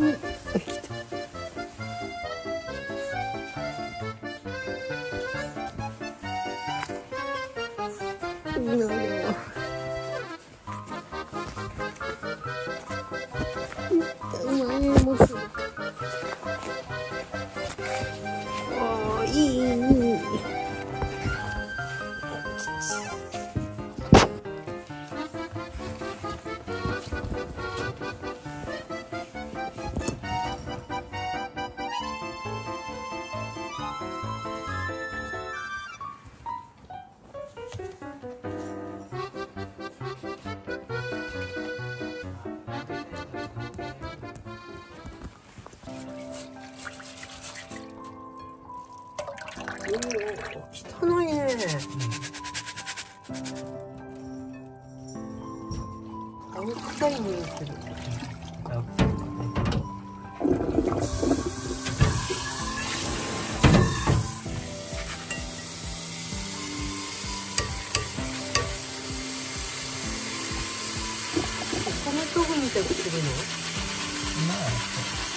嗯，没有没有。お汚いね、うん、あの臭い匂いするお米豆腐みたいにするのまあ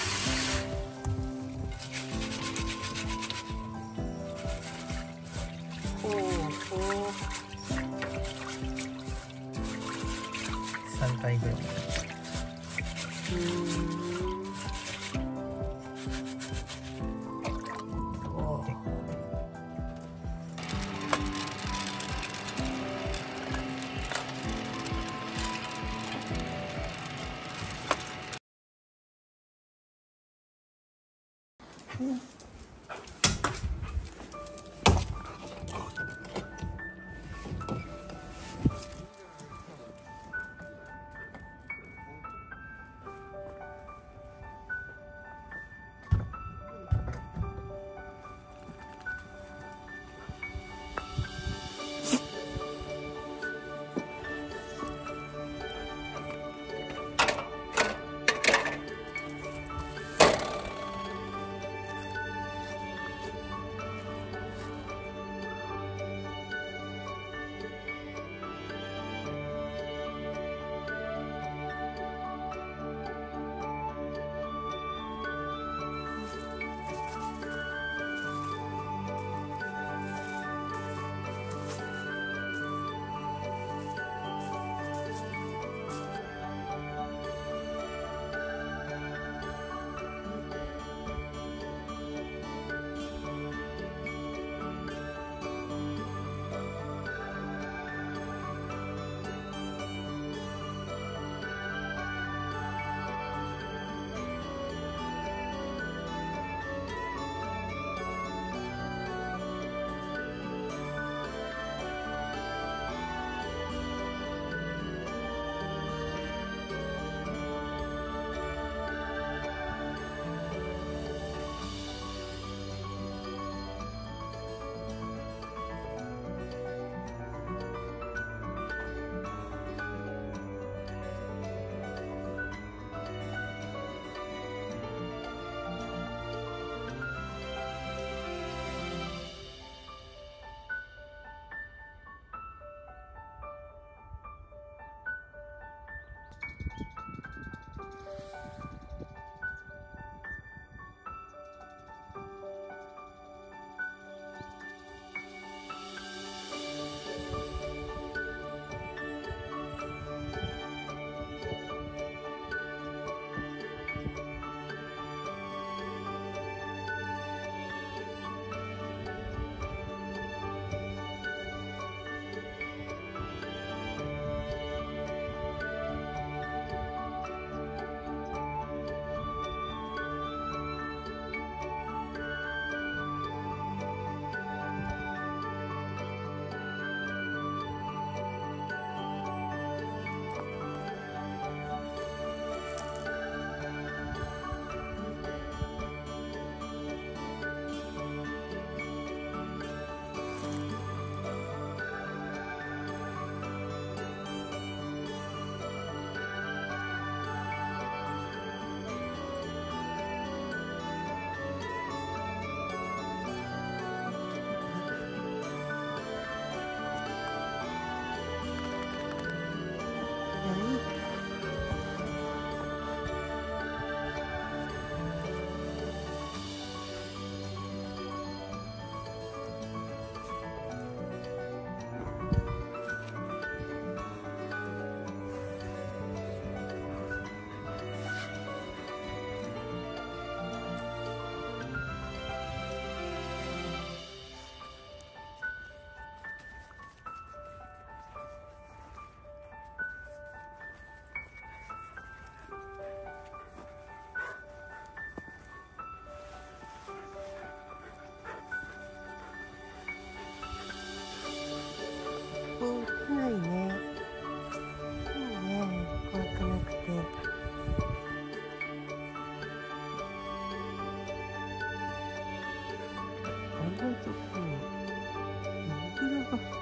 ところモグラが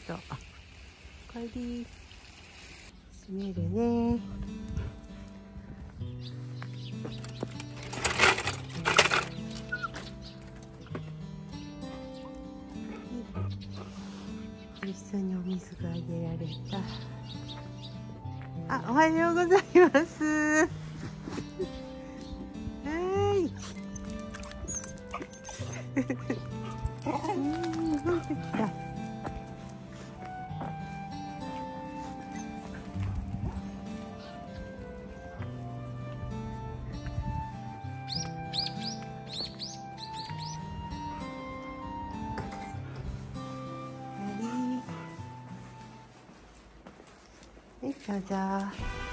あ、来た。あ、帰り。閉めるね。一緒にお水があげられた。あ、おはようございます。はい。はい、どうぞ。